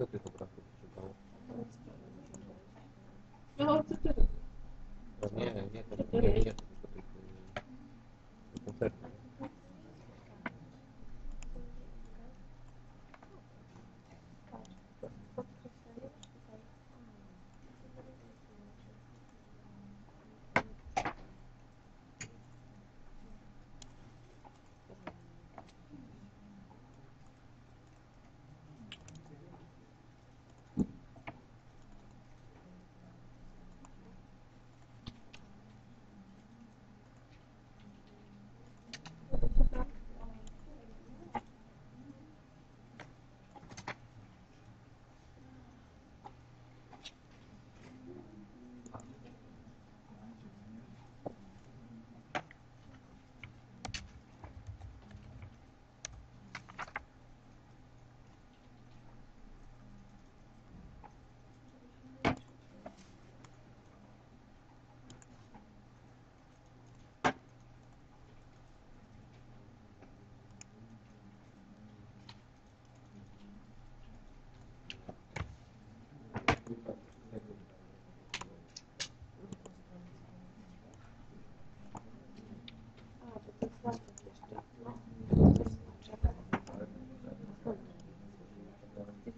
Что ты фотографируешь? Кого?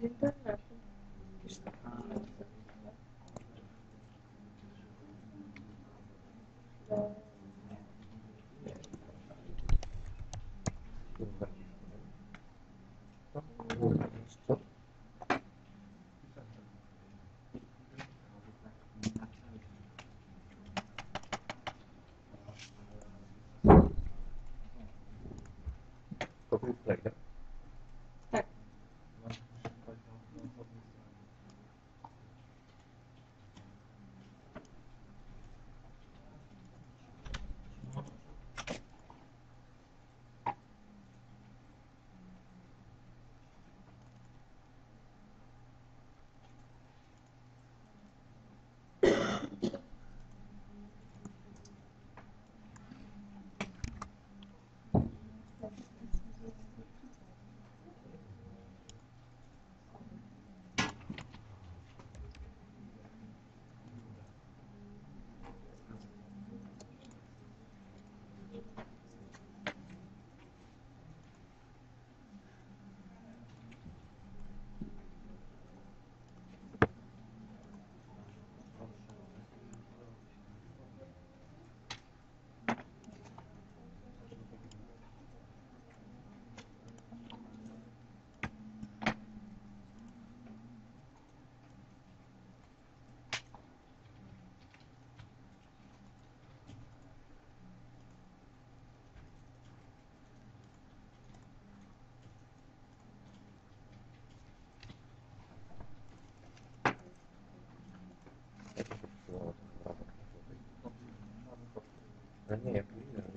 Что? Какой 人家也不一定。